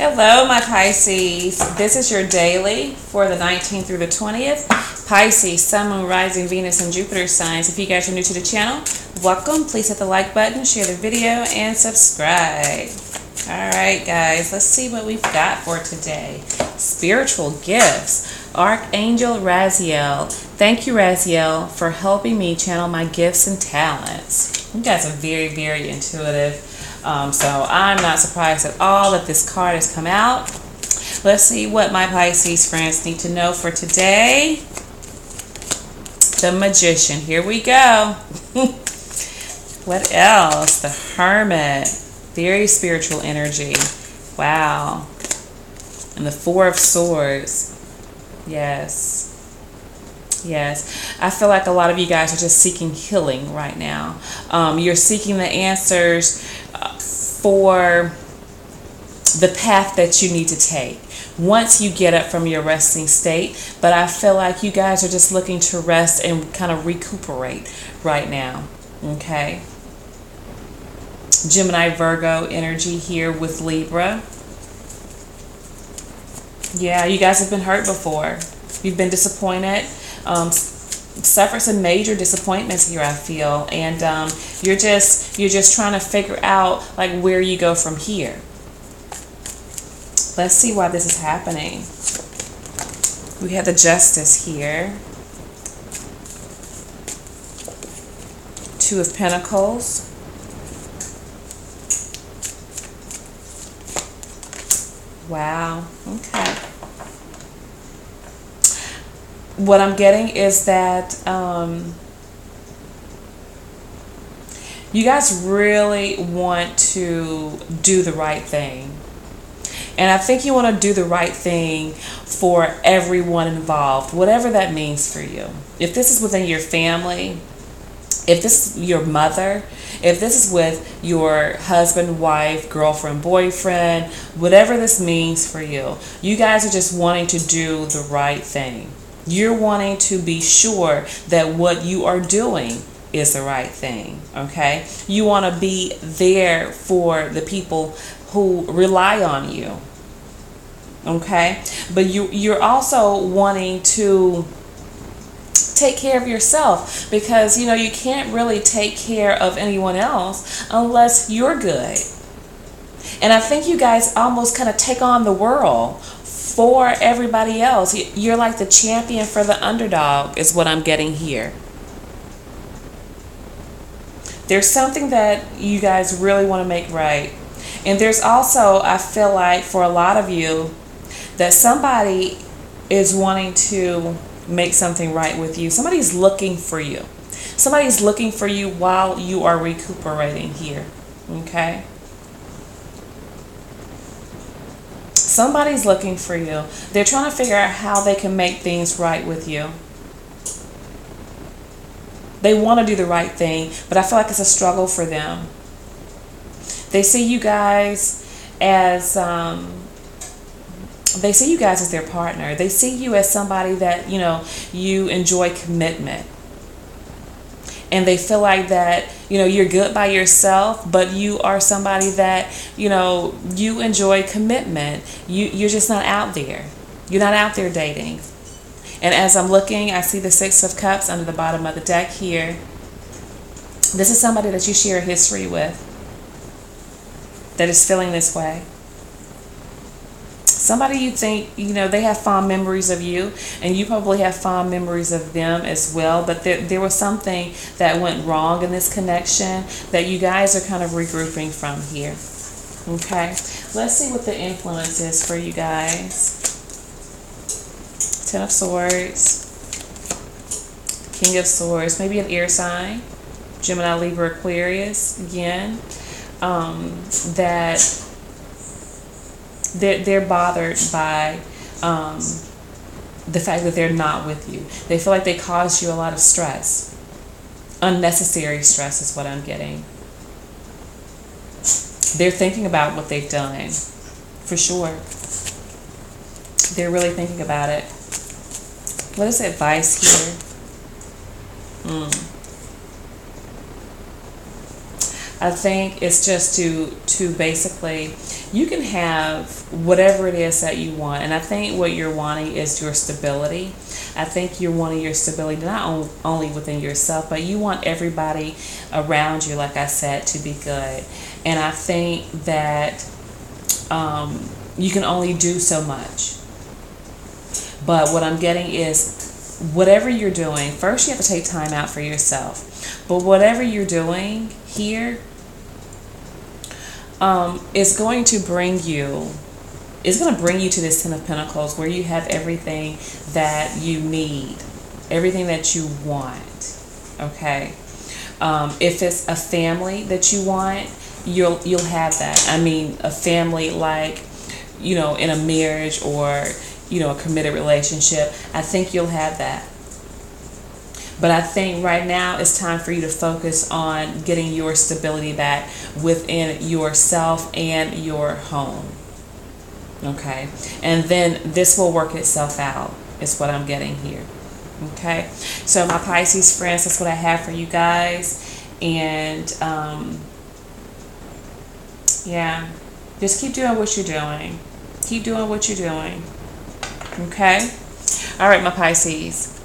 Hello, my Pisces. This is your daily for the 19th through the 20th. Pisces, Sun, Moon, Rising, Venus, and Jupiter signs. If you guys are new to the channel, welcome. Please hit the like button, share the video, and subscribe. All right, guys, let's see what we've got for today. Spiritual gifts. Archangel Raziel. Thank you, Raziel, for helping me channel my gifts and talents. You guys are very, very intuitive um, so I'm not surprised at all that this card has come out. Let's see what my Pisces friends need to know for today. The Magician. Here we go. what else? The Hermit. Very spiritual energy. Wow. And the Four of Swords. Yes. Yes, I feel like a lot of you guys are just seeking healing right now. Um, you're seeking the answers for the path that you need to take once you get up from your resting state. But I feel like you guys are just looking to rest and kind of recuperate right now. Okay. Gemini Virgo energy here with Libra. Yeah, you guys have been hurt before. You've been disappointed. Um, suffered some major disappointments here i feel. And um, you're just you're just trying to figure out like where you go from here. Let's see why this is happening. We have the justice here. Two of pentacles. Wow. Okay what I'm getting is that um, you guys really want to do the right thing. And I think you want to do the right thing for everyone involved, whatever that means for you. If this is within your family, if this is your mother, if this is with your husband, wife, girlfriend, boyfriend, whatever this means for you, you guys are just wanting to do the right thing. You're wanting to be sure that what you are doing is the right thing, okay? You want to be there for the people who rely on you. Okay? But you you're also wanting to take care of yourself because you know you can't really take care of anyone else unless you're good. And I think you guys almost kind of take on the world for everybody else. You're like the champion for the underdog, is what I'm getting here. There's something that you guys really want to make right. And there's also, I feel like, for a lot of you, that somebody is wanting to make something right with you. Somebody's looking for you. Somebody's looking for you while you are recuperating here. Okay? Somebody's looking for you. They're trying to figure out how they can make things right with you. They want to do the right thing, but I feel like it's a struggle for them. They see you guys as um, they see you guys as their partner. They see you as somebody that you know you enjoy commitment and they feel like that you know you're good by yourself but you are somebody that you know you enjoy commitment. You you're just not out there. You're not out there dating. And as i'm looking i see the six of cups under the bottom of the deck here. This is somebody that you share a history with that is feeling this way somebody you think you know they have fond memories of you and you probably have fond memories of them as well but there, there was something that went wrong in this connection that you guys are kind of regrouping from here. Okay let's see what the influence is for you guys. Ten of swords king of swords maybe an air sign gemini libra aquarius again um, that they're, they're bothered by um, the fact that they're not with you. They feel like they caused you a lot of stress. Unnecessary stress is what I'm getting. They're thinking about what they've done, for sure. They're really thinking about it. What is advice here? Mm. I think it's just to to basically you can have whatever it is that you want, and I think what you're wanting is your stability. I think you're wanting your stability not only within yourself, but you want everybody around you, like I said, to be good. And I think that um, you can only do so much. But what I'm getting is whatever you're doing, first you have to take time out for yourself. But whatever you're doing here um, is going to bring you, is going to bring you to this Ten of Pentacles where you have everything that you need, everything that you want. Okay. Um, if it's a family that you want, you'll you'll have that. I mean, a family like, you know, in a marriage or you know a committed relationship. I think you'll have that. But I think right now it's time for you to focus on getting your stability back within yourself and your home. Okay? And then this will work itself out, is what I'm getting here. Okay? So, my Pisces friends, that's what I have for you guys. And, um, yeah, just keep doing what you're doing. Keep doing what you're doing. Okay? All right, my Pisces.